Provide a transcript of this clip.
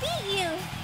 beat you!